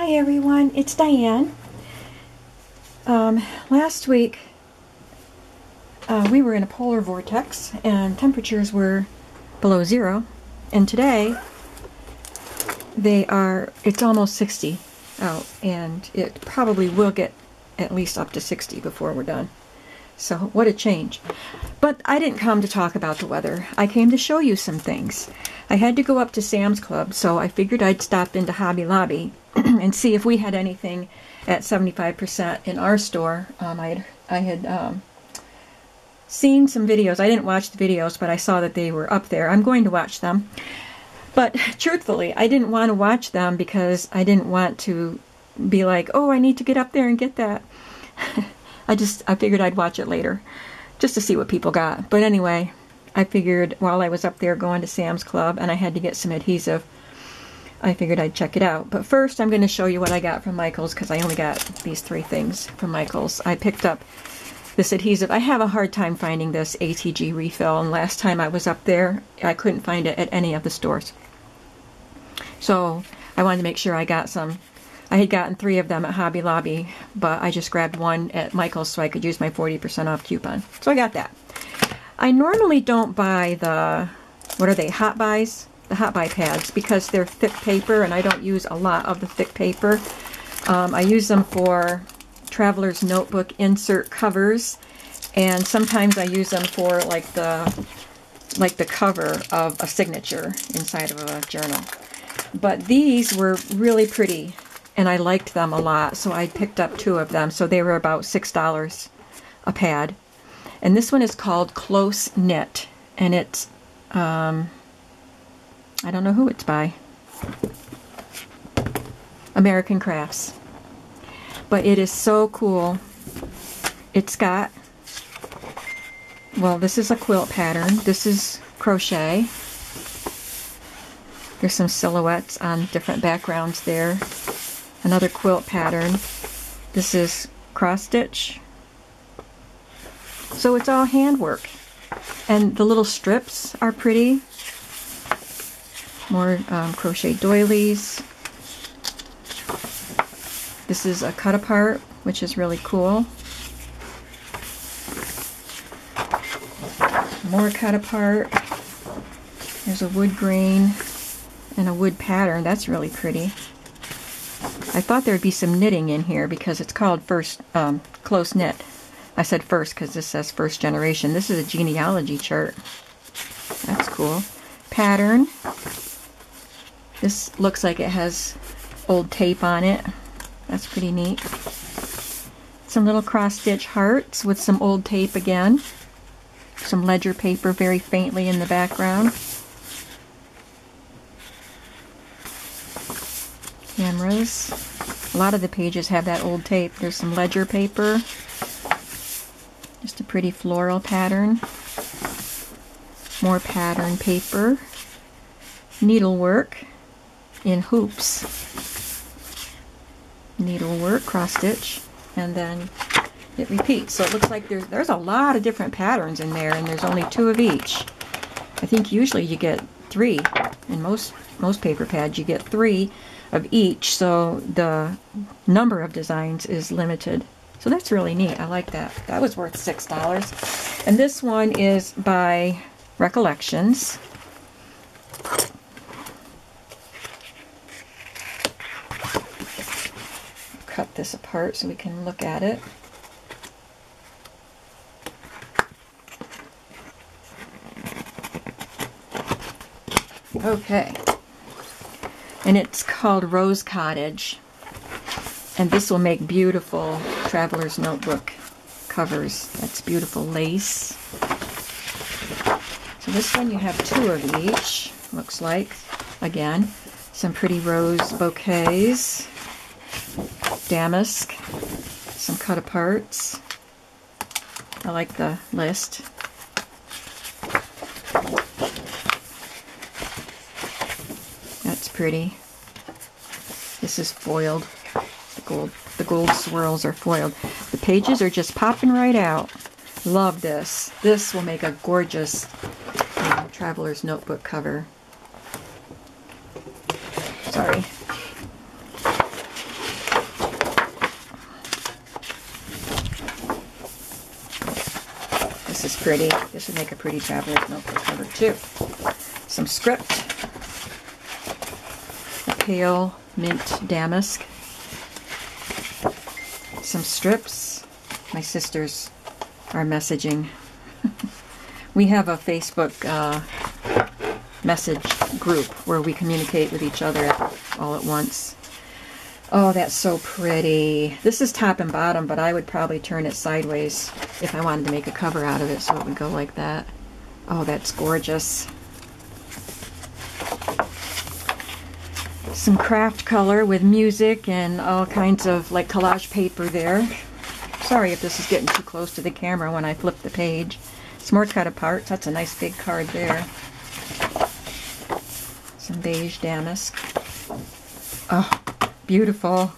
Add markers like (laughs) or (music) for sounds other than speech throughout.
Hi everyone, it's Diane. Um, last week uh, we were in a polar vortex and temperatures were below zero and today they are it's almost 60 out and it probably will get at least up to 60 before we're done. So what a change. But I didn't come to talk about the weather. I came to show you some things. I had to go up to Sam's Club, so I figured I'd stop into Hobby Lobby (clears throat) and see if we had anything at 75% in our store. Um, I had, I had um, seen some videos. I didn't watch the videos, but I saw that they were up there. I'm going to watch them. But (laughs) truthfully, I didn't want to watch them because I didn't want to be like, oh, I need to get up there and get that. (laughs) I just, I figured I'd watch it later just to see what people got. But anyway, I figured while I was up there going to Sam's Club and I had to get some adhesive, I figured I'd check it out. But first, I'm going to show you what I got from Michaels because I only got these three things from Michaels. I picked up this adhesive. I have a hard time finding this ATG refill, and last time I was up there, I couldn't find it at any of the stores. So I wanted to make sure I got some I had gotten three of them at Hobby Lobby, but I just grabbed one at Michael's so I could use my 40% off coupon. So I got that. I normally don't buy the, what are they, hot buys? The hot buy pads because they're thick paper and I don't use a lot of the thick paper. Um, I use them for traveler's notebook insert covers and sometimes I use them for like the like the cover of a signature inside of a journal. But these were really pretty and I liked them a lot, so I picked up two of them. So they were about $6 a pad. And this one is called Close Knit, and it's, um, I don't know who it's by. American Crafts. But it is so cool. It's got, well, this is a quilt pattern. This is crochet. There's some silhouettes on different backgrounds there another quilt pattern. This is cross stitch. So it's all handwork. And the little strips are pretty. More um, crochet doilies. This is a cut apart, which is really cool. More cut apart. There's a wood grain and a wood pattern. That's really pretty. I thought there'd be some knitting in here because it's called first um, close knit. I said first because this says first generation. This is a genealogy chart. That's cool. Pattern. This looks like it has old tape on it. That's pretty neat. Some little cross stitch hearts with some old tape again. Some ledger paper very faintly in the background. cameras. A lot of the pages have that old tape. There's some ledger paper. Just a pretty floral pattern. More pattern paper. Needlework in hoops. Needlework, cross stitch, and then it repeats. So it looks like there's there's a lot of different patterns in there, and there's only two of each. I think usually you get three. In most most paper pads, you get three of each, so the number of designs is limited. So that's really neat. I like that. That was worth $6. And this one is by Recollections. Cut this apart so we can look at it. Okay and it's called Rose Cottage. And this will make beautiful traveler's notebook covers. That's beautiful lace. So this one you have two of each, looks like. Again, some pretty rose bouquets, damask, some cut aparts. I like the list. That's pretty. This is foiled. The gold, the gold swirls are foiled. The pages are just popping right out. Love this. This will make a gorgeous um, traveler's notebook cover. Sorry. Pretty. This would make a pretty traveler's notebook cover too. Some script. A pale mint damask. Some strips. My sisters are messaging. (laughs) we have a Facebook uh, message group where we communicate with each other all at once. Oh, that's so pretty. This is top and bottom, but I would probably turn it sideways if I wanted to make a cover out of it so it would go like that. Oh, that's gorgeous. Some craft color with music and all kinds of like collage paper there. Sorry if this is getting too close to the camera when I flip the page. Some more cut apart. That's a nice big card there. Some beige damask. Oh, beautiful.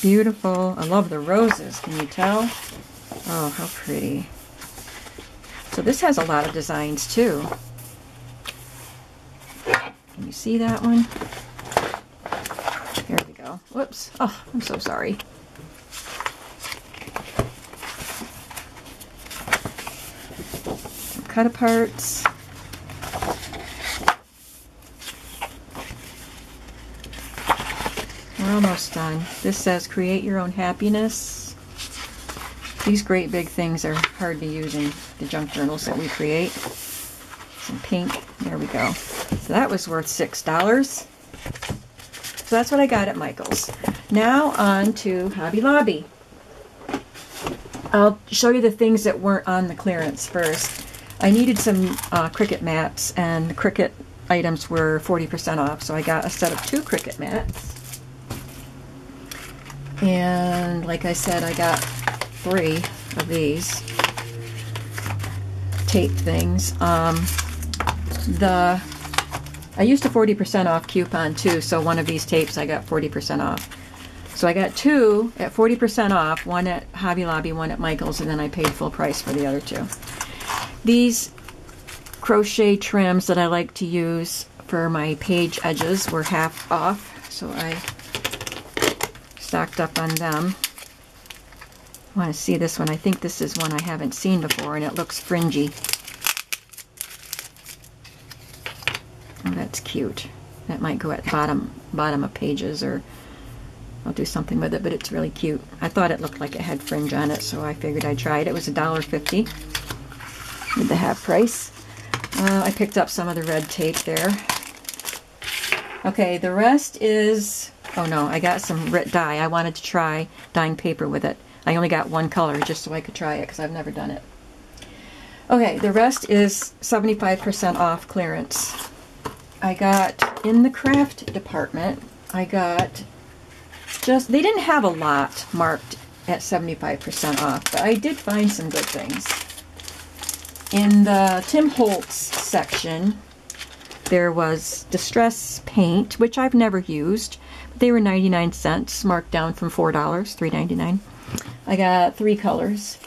Beautiful. I love the roses. Can you tell? Oh, how pretty. So this has a lot of designs too. Can you see that one? Here we go. Whoops. Oh, I'm so sorry. Cut aparts. We're almost done. This says create your own happiness. These great big things are hard to use in the junk journals that we create. Some pink. There we go. So that was worth $6. So that's what I got at Michael's. Now on to Hobby Lobby. I'll show you the things that weren't on the clearance first. I needed some uh, Cricut mats and the Cricut items were 40% off so I got a set of two Cricut mats. And like I said, I got three of these tape things. Um, the I used a 40% off coupon too, so one of these tapes I got 40% off. So I got two at 40% off, one at Hobby Lobby, one at Michael's, and then I paid full price for the other two. These crochet trims that I like to use for my page edges were half off, so I stocked up on them. I want to see this one. I think this is one I haven't seen before, and it looks fringy. Oh, that's cute. That might go at bottom bottom of pages, or I'll do something with it, but it's really cute. I thought it looked like it had fringe on it, so I figured I'd try it. It was $1.50 with the half price. Uh, I picked up some of the red tape there. Okay, the rest is Oh no, I got some dye. I wanted to try dyeing paper with it. I only got one color just so I could try it because I've never done it. Okay, the rest is 75% off clearance. I got in the craft department, I got just, they didn't have a lot marked at 75% off, but I did find some good things. In the Tim Holtz section, there was Distress Paint, which I've never used. They were 99 cents, marked down from $4, $3.99. I got three colors.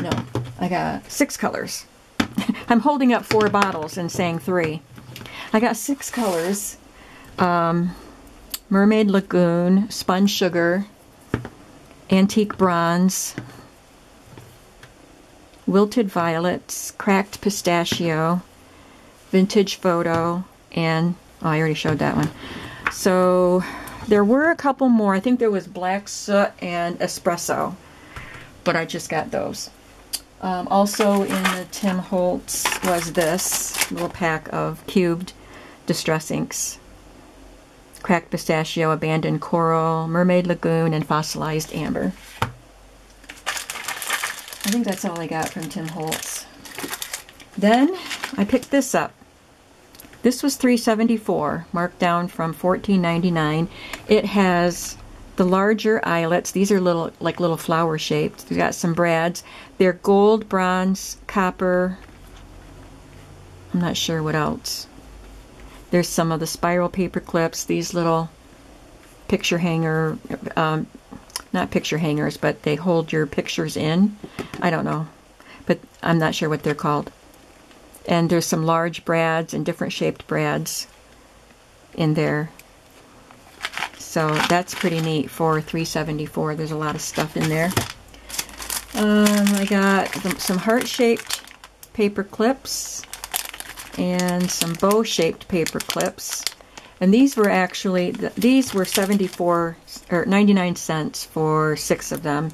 No, I got six colors. (laughs) I'm holding up four bottles and saying three. I got six colors. Um, Mermaid Lagoon, Spun Sugar, Antique Bronze, Wilted Violets, Cracked Pistachio, Vintage Photo, and oh, I already showed that one. So there were a couple more. I think there was Black Soot and Espresso, but I just got those. Um, also in the Tim Holtz was this little pack of cubed distress inks. Cracked Pistachio, Abandoned Coral, Mermaid Lagoon, and Fossilized Amber. I think that's all I got from Tim Holtz. Then I picked this up. This was 374 marked down from 14.99. It has the larger eyelets. These are little, like little flower shaped. We've got some brads. They're gold, bronze, copper. I'm not sure what else. There's some of the spiral paper clips. These little picture hanger, um, not picture hangers, but they hold your pictures in. I don't know, but I'm not sure what they're called. And there's some large brads and different shaped brads in there. So that's pretty neat for 374. There's a lot of stuff in there. Um, I got some heart-shaped paper clips and some bow-shaped paper clips. And these were actually, these were 74 or 99 cents for six of them.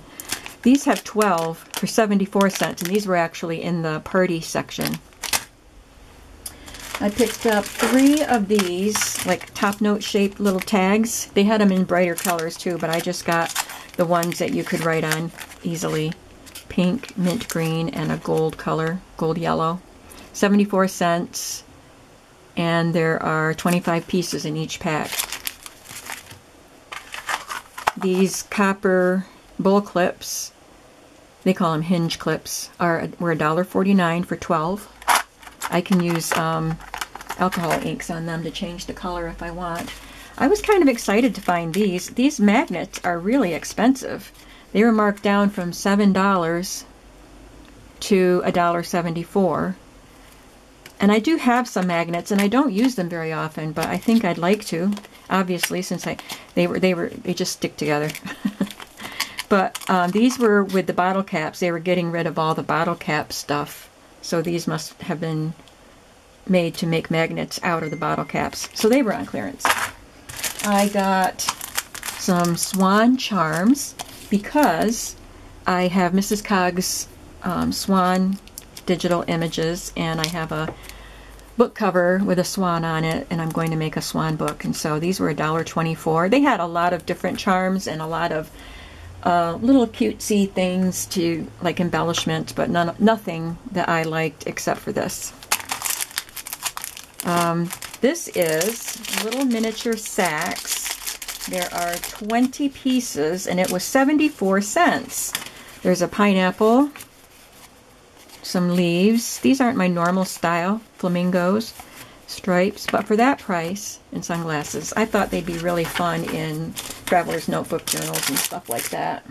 These have 12 for 74 cents, and these were actually in the party section. I picked up three of these, like top note shaped little tags. They had them in brighter colors too, but I just got the ones that you could write on easily. Pink, mint green, and a gold color, gold yellow. 74 cents, and there are 25 pieces in each pack. These copper bowl clips, they call them hinge clips, are were $1.49 for 12. I can use um, alcohol inks on them to change the color if I want. I was kind of excited to find these. These magnets are really expensive. They were marked down from $7 to $1.74. And I do have some magnets, and I don't use them very often, but I think I'd like to. Obviously, since I they were they were they just stick together. (laughs) but um, these were with the bottle caps. They were getting rid of all the bottle cap stuff, so these must have been made to make magnets out of the bottle caps. So they were on clearance. I got some swan charms because I have Mrs. Cog's um, swan digital images and I have a book cover with a swan on it and I'm going to make a swan book and so these were $1.24 they had a lot of different charms and a lot of uh, little cutesy things to like embellishment but none, nothing that I liked except for this um, this is little miniature sacks there are 20 pieces and it was 74 cents there's a pineapple some leaves. These aren't my normal style, flamingos, stripes, but for that price and sunglasses, I thought they'd be really fun in traveler's notebook journals and stuff like that.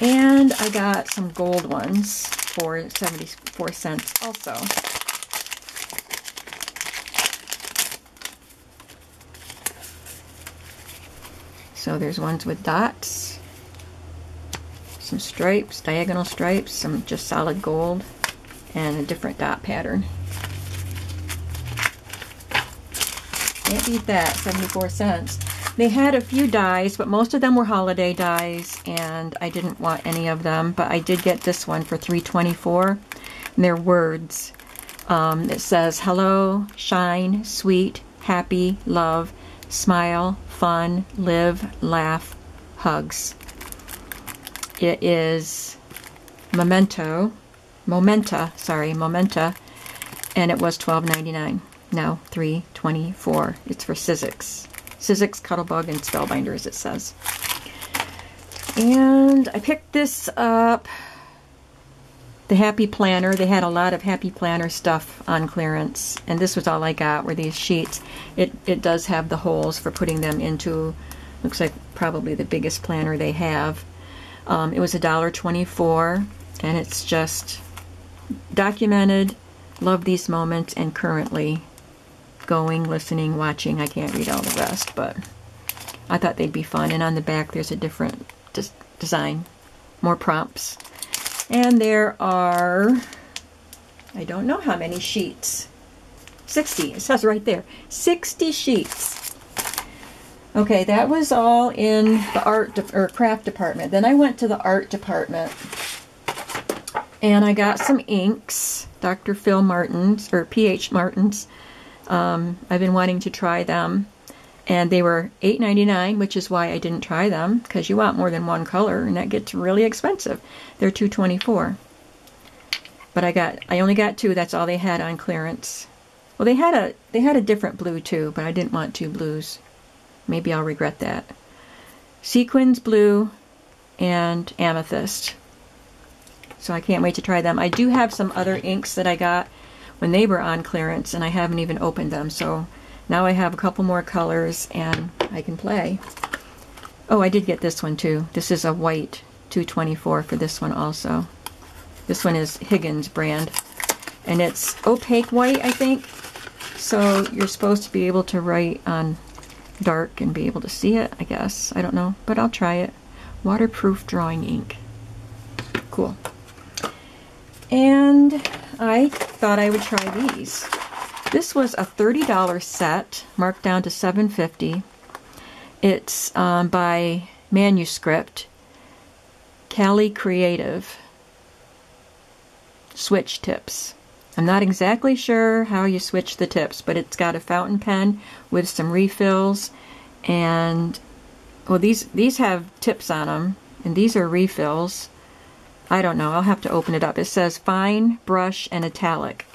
And I got some gold ones for 74 cents also. So there's ones with dots some stripes, diagonal stripes, some just solid gold, and a different dot pattern. Can't beat that, 74 cents. They had a few dies, but most of them were holiday dies, and I didn't want any of them, but I did get this one for 324 and they're words. Um, it says, hello, shine, sweet, happy, love, smile, fun, live, laugh, hugs. It is Memento, Momenta, sorry, Momenta, and it was $12.99. Now $3.24. It's for Sizzix. Sizzix, Cuttlebug, and Spellbinders, it says. And I picked this up. The Happy Planner. They had a lot of Happy Planner stuff on clearance. And this was all I got were these sheets. It, it does have the holes for putting them into, looks like probably the biggest planner they have. Um, it was $1.24 and it's just documented, love these moments, and currently going, listening, watching. I can't read all the rest, but I thought they'd be fun. And on the back, there's a different des design, more prompts. And there are, I don't know how many sheets. 60, it says right there. 60 sheets. Okay, that was all in the art or craft department. Then I went to the art department and I got some inks, Dr. Phil Martin's or PH Martin's. Um, I've been wanting to try them and they were $8.99 which is why I didn't try them because you want more than one color and that gets really expensive. They're $2.24. But I got I only got two, that's all they had on clearance. Well they had a they had a different blue too, but I didn't want two blues. Maybe I'll regret that. Sequins blue and amethyst. So I can't wait to try them. I do have some other inks that I got when they were on clearance and I haven't even opened them. So now I have a couple more colors and I can play. Oh, I did get this one too. This is a white 224 for this one also. This one is Higgins brand. And it's opaque white, I think. So you're supposed to be able to write on dark and be able to see it, I guess. I don't know, but I'll try it. Waterproof drawing ink. Cool. And I thought I would try these. This was a $30 set, marked down to $7.50. It's um, by Manuscript, Callicreative, Switch Tips. I'm not exactly sure how you switch the tips, but it's got a fountain pen with some refills and well these these have tips on them and these are refills. I don't know, I'll have to open it up. It says fine, brush, and italic.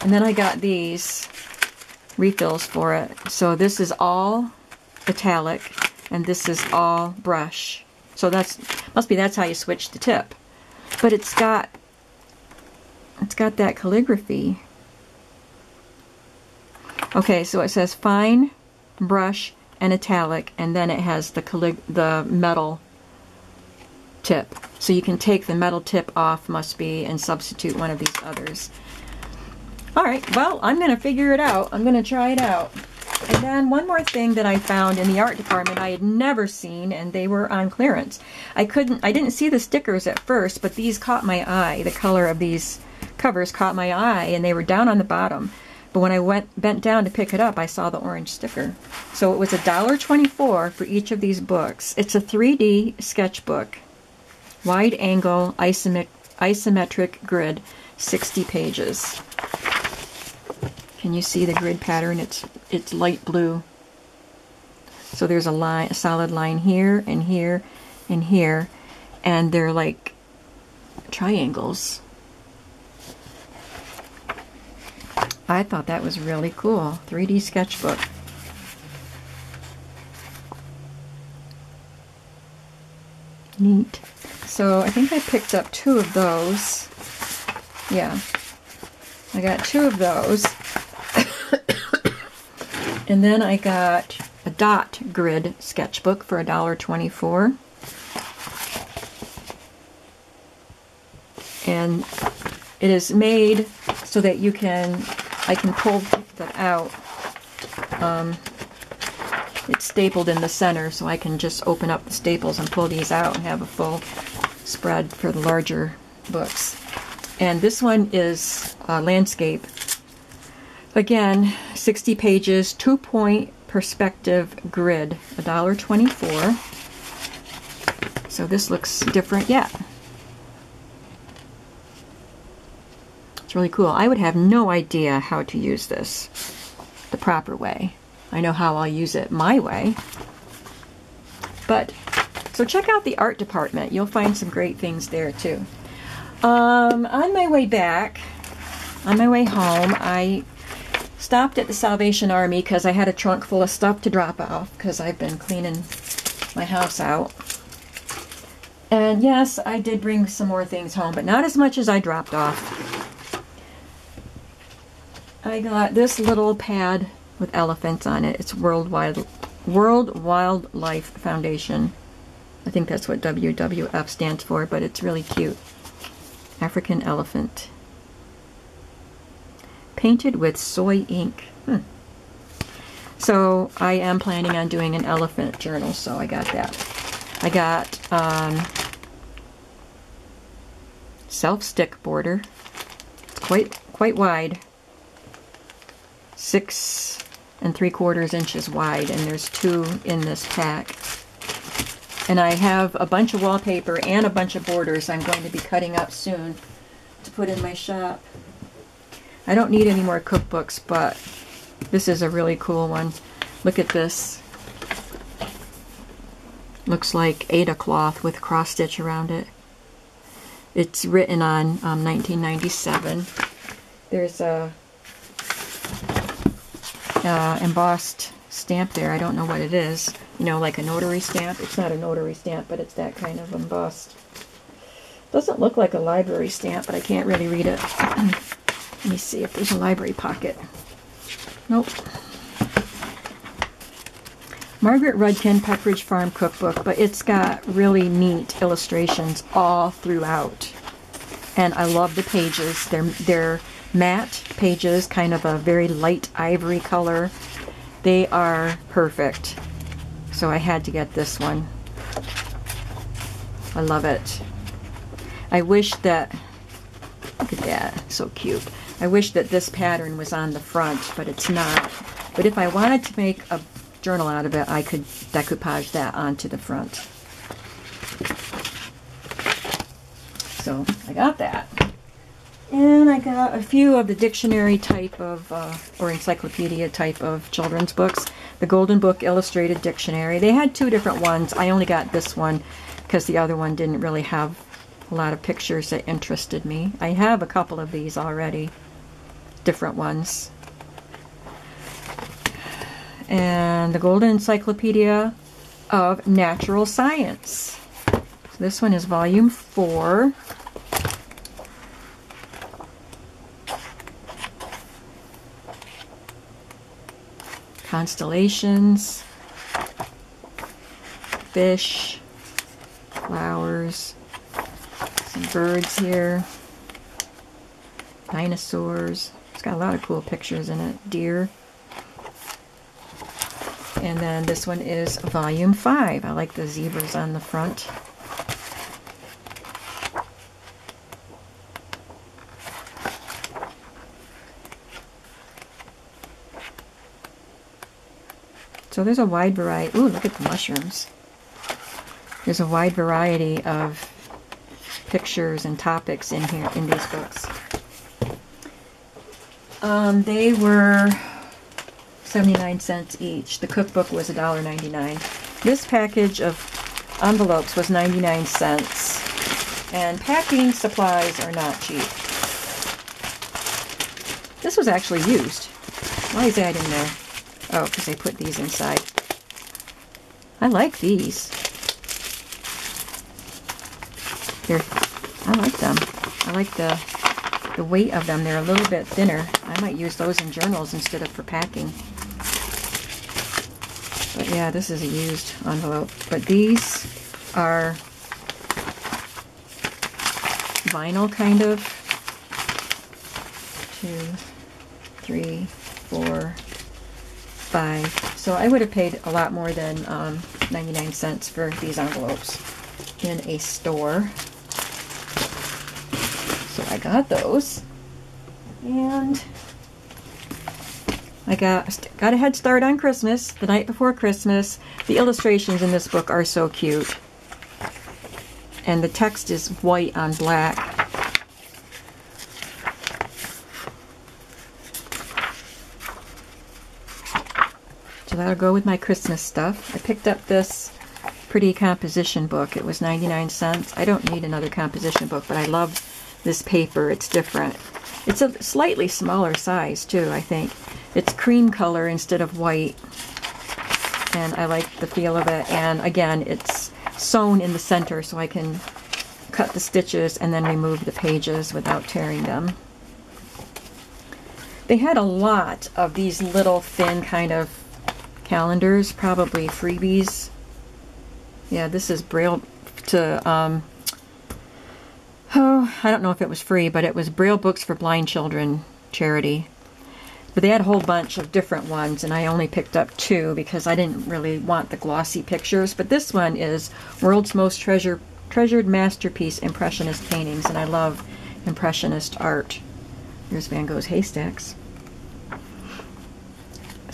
And then I got these refills for it. So this is all italic and this is all brush. So that's must be that's how you switch the tip. But it's got it's got that calligraphy. Okay, so it says fine, brush, and italic, and then it has the callig the metal tip. So you can take the metal tip off, must be, and substitute one of these others. Alright, well, I'm going to figure it out. I'm going to try it out. And then one more thing that I found in the art department I had never seen, and they were on clearance. I couldn't, I didn't see the stickers at first, but these caught my eye. The color of these covers caught my eye, and they were down on the bottom. But when I went bent down to pick it up, I saw the orange sticker. So it was a dollar twenty-four for each of these books. It's a 3D sketchbook, wide angle isomet isometric grid, 60 pages. Can you see the grid pattern? It's it's light blue. So there's a line, a solid line here and here and here, and they're like triangles. I thought that was really cool. 3D sketchbook. Neat. So I think I picked up two of those. Yeah. I got two of those. And then I got a dot grid sketchbook for $1.24. And it is made so that you can, I can pull that out. Um, it's stapled in the center, so I can just open up the staples and pull these out and have a full spread for the larger books. And this one is uh, landscape Again, 60 pages, two point perspective grid, $1.24. So this looks different yet. It's really cool. I would have no idea how to use this the proper way. I know how I'll use it my way. But, so check out the art department. You'll find some great things there too. Um, on my way back, on my way home, I Stopped at the Salvation Army because I had a trunk full of stuff to drop off because I've been cleaning my house out. And yes, I did bring some more things home, but not as much as I dropped off. I got this little pad with elephants on it. It's World, Wild, World Wildlife Foundation. I think that's what WWF stands for, but it's really cute. African elephant painted with soy ink. Hmm. So I am planning on doing an elephant journal, so I got that. I got um, self-stick border. It's quite quite wide. Six and three quarters inches wide, and there's two in this pack. And I have a bunch of wallpaper and a bunch of borders I'm going to be cutting up soon to put in my shop. I don't need any more cookbooks, but this is a really cool one. Look at this. Looks like Aida cloth with cross stitch around it. It's written on um, 1997. There's a uh, embossed stamp there. I don't know what it is. You know, like a notary stamp. It's not a notary stamp, but it's that kind of embossed. Doesn't look like a library stamp, but I can't really read it. (clears throat) Let me see if there's a library pocket. Nope. Margaret Rudkin Pepperidge Farm Cookbook, but it's got really neat illustrations all throughout. And I love the pages. They're, they're matte pages, kind of a very light ivory color. They are perfect. So I had to get this one. I love it. I wish that, look at that, so cute. I wish that this pattern was on the front, but it's not. But if I wanted to make a journal out of it, I could decoupage that onto the front. So I got that. And I got a few of the dictionary type of, uh, or encyclopedia type of children's books. The Golden Book Illustrated Dictionary. They had two different ones. I only got this one because the other one didn't really have a lot of pictures that interested me. I have a couple of these already, different ones. And the Golden Encyclopedia of Natural Science. So this one is volume four. Constellations, fish, flowers, some birds here, dinosaurs. Got a lot of cool pictures in it. Deer. And then this one is volume 5. I like the zebras on the front. So there's a wide variety. Ooh, look at the mushrooms. There's a wide variety of pictures and topics in here in these books. Um, they were 79 cents each. The cookbook was $1.99. This package of envelopes was 99 cents. And packing supplies are not cheap. This was actually used. Why is that in there? Oh, because they put these inside. I like these. They're, I like them. I like the the weight of them. They're a little bit thinner. I might use those in journals instead of for packing. But yeah, this is a used envelope. But these are vinyl kind of. Two, three, four, five. So I would have paid a lot more than um, 99 cents for these envelopes in a store. Got those. And I got got a head start on Christmas, the night before Christmas. The illustrations in this book are so cute. And the text is white on black. So that'll go with my Christmas stuff. I picked up this pretty composition book. It was 99 cents. I don't need another composition book, but I love this paper. It's different. It's a slightly smaller size too, I think. It's cream color instead of white. And I like the feel of it. And again, it's sewn in the center so I can cut the stitches and then remove the pages without tearing them. They had a lot of these little thin kind of calendars, probably freebies. Yeah, this is Braille to, um, oh, (sighs) I don't know if it was free, but it was Braille Books for Blind Children charity. But they had a whole bunch of different ones, and I only picked up two because I didn't really want the glossy pictures. But this one is World's Most Treasure, Treasured Masterpiece Impressionist Paintings, and I love Impressionist art. Here's Van Gogh's Haystacks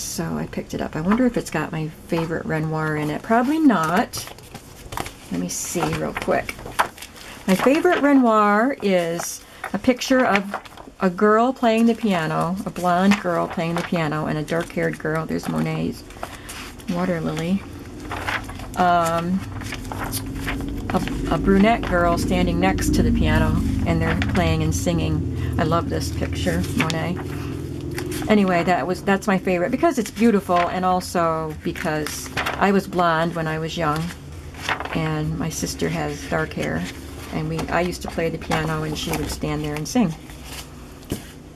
so I picked it up. I wonder if it's got my favorite Renoir in it. Probably not. Let me see real quick. My favorite Renoir is a picture of a girl playing the piano, a blonde girl playing the piano, and a dark-haired girl. There's Monet's Water Lily. Um, a, a brunette girl standing next to the piano, and they're playing and singing. I love this picture, Monet anyway, that was that's my favorite because it's beautiful and also because I was blonde when I was young and my sister has dark hair and we I used to play the piano and she would stand there and sing.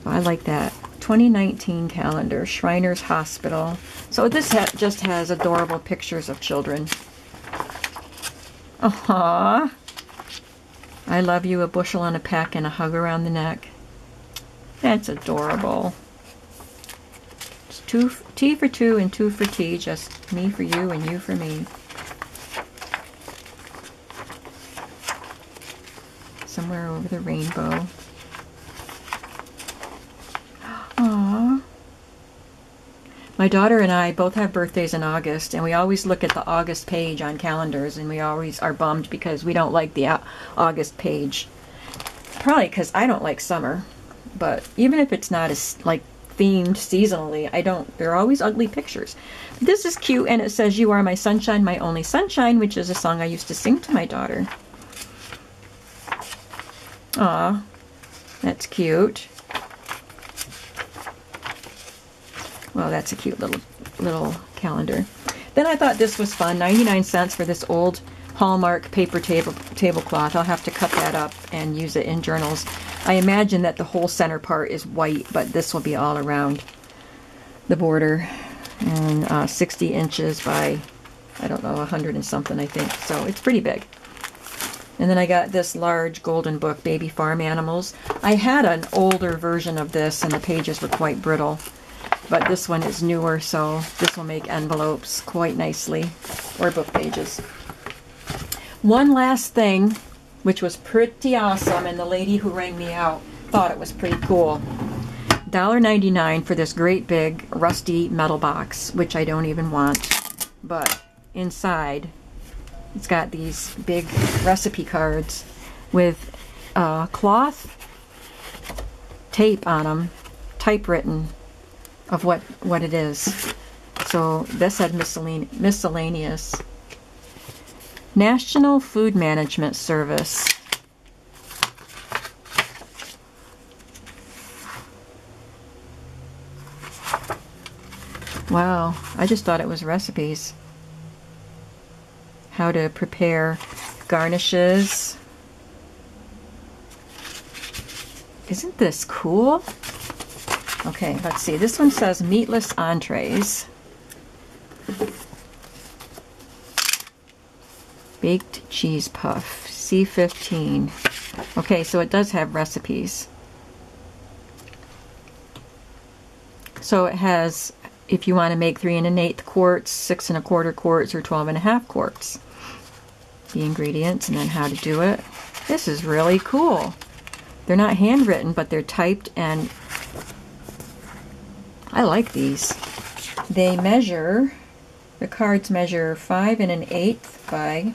I like that. 2019 calendar, Shriners Hospital. So this ha just has adorable pictures of children. Aww. I love you, a bushel on a peck and a hug around the neck. That's adorable It's two tea for two and two for tea, just me for you and you for me. Somewhere over the rainbow. (gasps) Aww. My daughter and I both have birthdays in August, and we always look at the August page on calendars, and we always are bummed because we don't like the uh, August page. Probably because I don't like summer, but even if it's not as like themed seasonally, I don't. They're always ugly pictures. This is cute, and it says, "You are my sunshine, my only sunshine," which is a song I used to sing to my daughter. Aw, that's cute. Well, that's a cute little little calendar. Then I thought this was fun. 99 cents for this old Hallmark paper table tablecloth. I'll have to cut that up and use it in journals. I imagine that the whole center part is white, but this will be all around the border. And uh, 60 inches by, I don't know, 100 and something, I think. So it's pretty big. And then I got this large golden book, Baby Farm Animals. I had an older version of this, and the pages were quite brittle but this one is newer, so this will make envelopes quite nicely, or book pages. One last thing, which was pretty awesome, and the lady who rang me out thought it was pretty cool. $1.99 for this great big rusty metal box, which I don't even want. But inside, it's got these big recipe cards with uh, cloth tape on them, typewritten of what, what it is. So this had miscellaneous. National Food Management Service. Wow, I just thought it was recipes. How to prepare garnishes. Isn't this cool? Okay, let's see. This one says meatless entrees. Baked cheese puff, C15. Okay, so it does have recipes. So it has, if you want to make three and an eighth quarts, six and a quarter quarts, or twelve and a half quarts. The ingredients and then how to do it. This is really cool. They're not handwritten, but they're typed and I like these. They measure, the cards measure 5 and an eighth by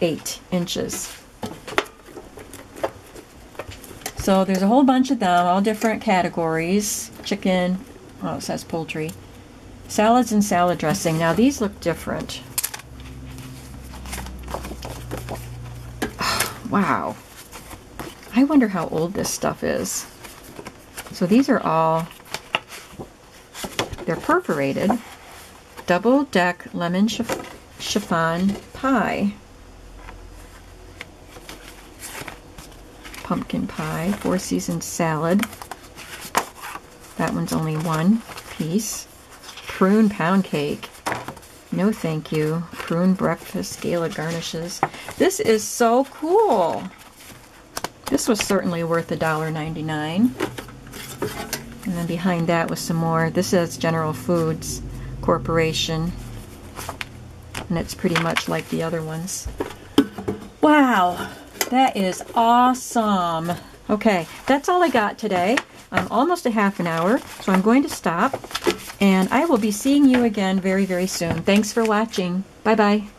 8 inches. So there's a whole bunch of them, all different categories. Chicken, oh, it says poultry. Salads and salad dressing. Now these look different. Wow. I wonder how old this stuff is. So these are all they're perforated. Double deck lemon chiffon pie. Pumpkin pie. Four seasons salad. That one's only one piece. Prune pound cake. No thank you. Prune breakfast gala garnishes. This is so cool. This was certainly worth $1.99. And then behind that was some more. This is General Foods Corporation. And it's pretty much like the other ones. Wow, that is awesome. Okay, that's all I got today. I'm almost a half an hour, so I'm going to stop. And I will be seeing you again very, very soon. Thanks for watching. Bye-bye.